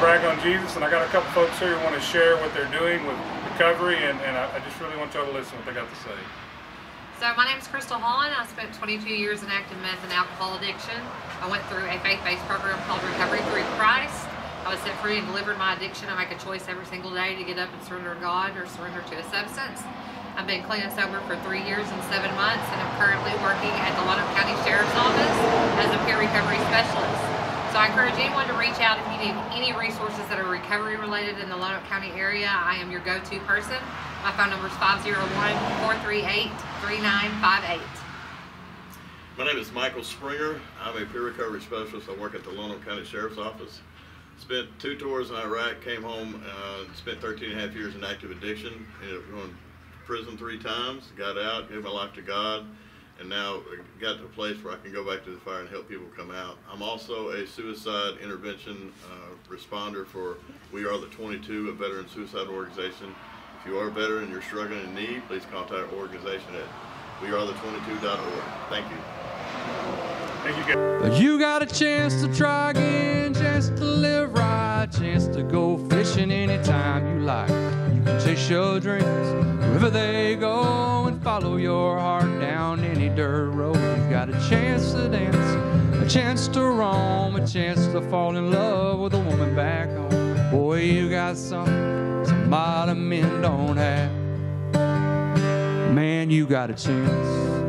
brag on Jesus, and I got a couple folks here who want to share what they're doing with recovery, and, and I, I just really want y'all to listen to what they got to say. So my name is Crystal Holland. I spent 22 years in active meth and alcohol addiction. I went through a faith-based program called Recovery Through Christ. I was set free and delivered my addiction. I make a choice every single day to get up and surrender to God or surrender to a substance. I've been clean and sober for three years and seven months, and I'm currently working at the Lonoke County Sheriff's Office as a peer recovery specialist. So I encourage anyone to reach out if you need any resources that are recovery related in the Lonoke County area. I am your go-to person. My phone number is 501-438-3958. My name is Michael Springer. I'm a peer recovery specialist. I work at the Lonoke County Sheriff's Office. Spent two tours in Iraq, came home, uh, spent 13 and a half years in active addiction, ended up going to prison three times, got out, gave my life to God, and now I got to a place where I can go back to the fire and help people come out. I'm also a suicide intervention uh, responder for We Are the 22, a veteran suicide organization. If you are a veteran and you're struggling in need, please contact our organization at wearethe22.org. Thank you. Thank you guys. You got a chance to try again, chance to live right, chance to go fishing anytime you like. You can chase your dreams wherever they go and follow your heart down any dirt road. You got a chance to dance, a chance to roam, a chance to fall in love with a woman back home. Boy, you got something some other men don't have. Man, you got a chance.